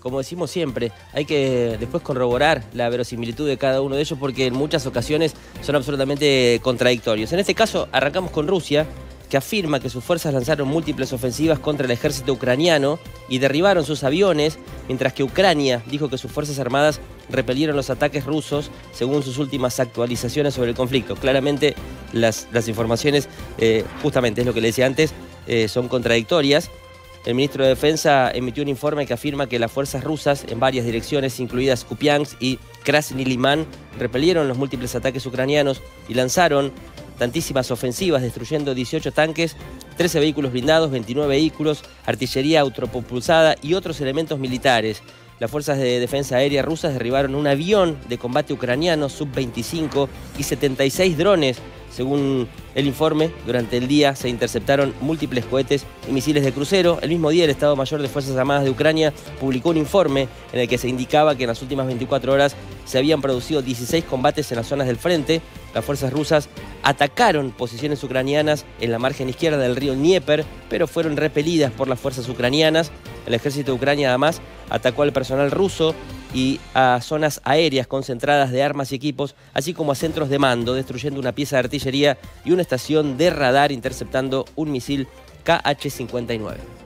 Como decimos siempre, hay que después corroborar la verosimilitud de cada uno de ellos porque en muchas ocasiones son absolutamente contradictorios. En este caso, arrancamos con Rusia, que afirma que sus fuerzas lanzaron múltiples ofensivas contra el ejército ucraniano y derribaron sus aviones, mientras que Ucrania dijo que sus fuerzas armadas repelieron los ataques rusos según sus últimas actualizaciones sobre el conflicto. Claramente las, informaciones, eh, justamente es lo que le decía antes, eh, son contradictorias. El ministro de Defensa emitió un informe que afirma que las fuerzas rusas en varias direcciones, incluidas Kupiansk y Krasny Liman, repelieron los múltiples ataques ucranianos y lanzaron tantísimas ofensivas, destruyendo 18 tanques, 13 vehículos blindados, 29 vehículos, artillería autopropulsada y otros elementos militares. Las fuerzas de defensa aérea rusas derribaron un avión de combate ucraniano sub-25 y 76 drones según el informe, durante el día se interceptaron múltiples cohetes y misiles de crucero. El mismo día el Estado Mayor de Fuerzas Armadas de Ucrania publicó un informe en el que se indicaba que en las últimas 24 horas se habían producido 16 combates en las zonas del frente. Las fuerzas rusas atacaron posiciones ucranianas en la margen izquierda del río Dnieper, pero fueron repelidas por las fuerzas ucranianas. El ejército de Ucrania además atacó al personal ruso y a zonas aéreas concentradas de armas y equipos, así como a centros de mando, destruyendo una pieza de artillería y una estación de radar interceptando un misil KH-59.